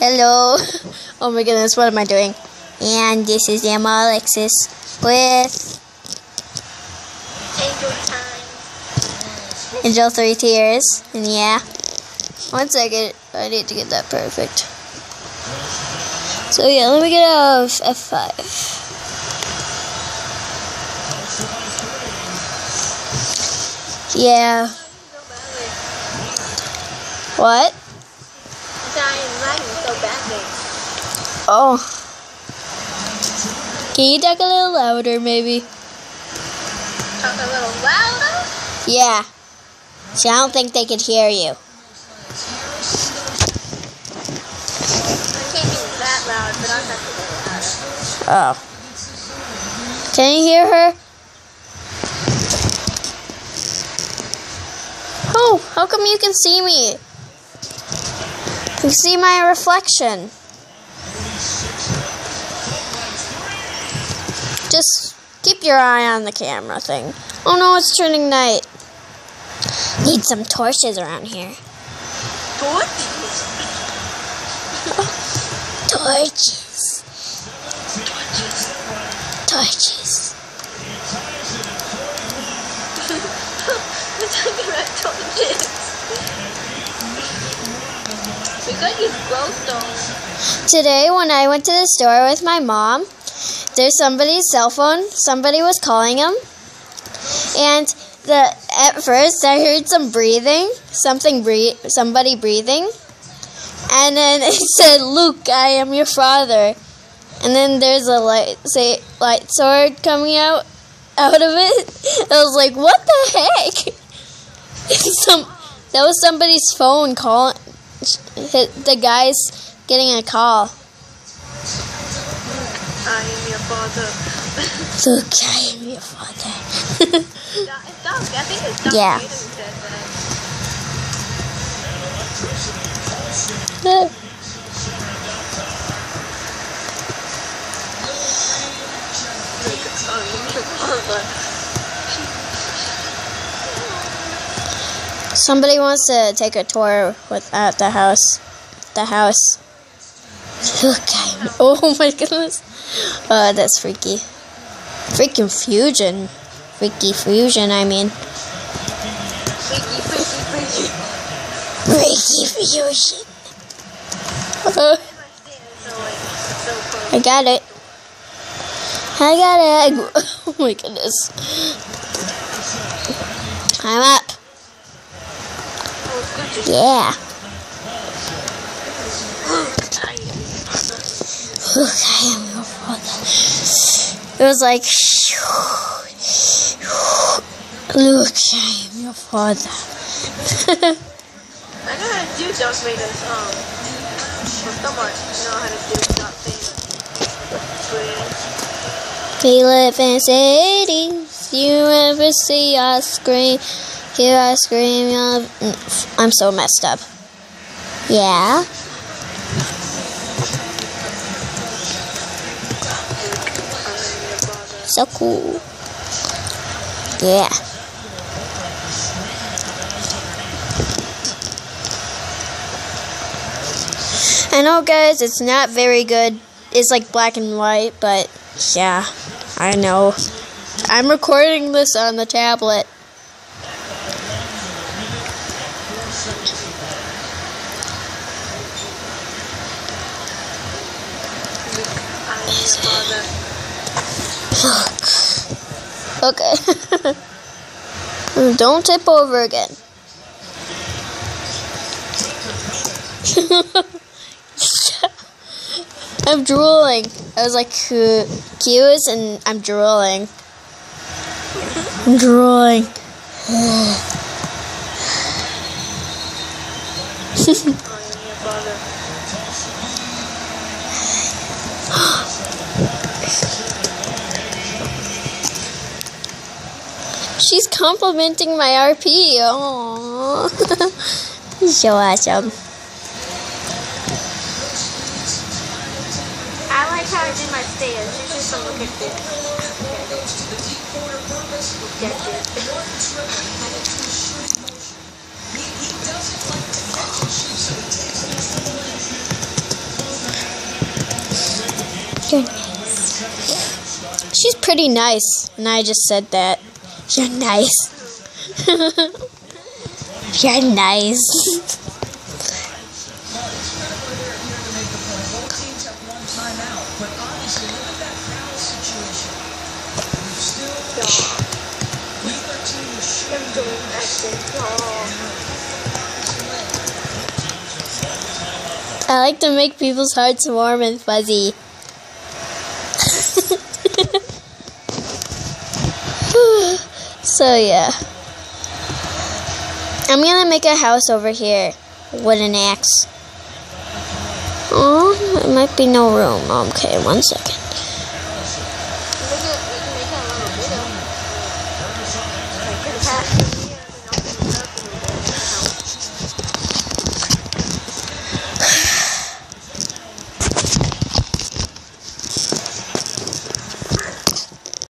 Hello. Oh my goodness, what am I doing? And this is Emma Alexis with Angel Three Tears. And yeah. One second. I need to get that perfect. So yeah, let me get out of F5. Yeah. What? Oh. Can you talk a little louder, maybe? Talk a little louder. Yeah. See, I don't think they could hear you. I can't be that loud, but I'll talk a little louder. Oh. Can you hear her? Oh, how come you can see me? You can see my reflection. Keep your eye on the camera thing. Oh no, it's turning night. Need some torches around here. Torches. Torches. Torches. We're talking about torches. We could use glowstone. Today, when I went to the store with my mom, there's somebody's cell phone. Somebody was calling him, and the at first I heard some breathing, something breathe, somebody breathing, and then it said, "Luke, I am your father." And then there's a light say light sword coming out out of it. I was like, "What the heck?" some that was somebody's phone calling. The guy's getting a call. I father. Luke, I am your father. It's Doc. I think it's Doc Yeah. Tatum said that. Luke, I am your father. Um, Somebody wants to take a tour with at the house. The house. I'm, oh my goodness. Oh, that's freaky. Freaking fusion. Freaky fusion, I mean. Freaky, freaky, freaky. Freaky fusion. Uh. I got it. I got it. Oh my goodness. I'm up. Yeah. I am your father. Look, I am your father. It was like, look, I am your father. I know how to do Darth Vader's um. Well, someone know how to do Vader. we live in cities. You ever see us scream? Hear us scream? I'm so messed up. Yeah. So cool. Yeah. I know, guys, it's not very good. It's like black and white, but yeah, I know. I'm recording this on the tablet. Am Okay. Don't tip over again. I'm drooling. I was like cues and I'm drooling. I'm drooling. complimenting my RP. Aww. So awesome. I like how I do my stairs. You just look at this. You're nice. She's pretty nice, and I just said that. You're nice. You're nice. I like to make people's hearts warm and fuzzy. So yeah. I'm gonna make a house over here with an axe. Oh, it might be no room. Okay, one second.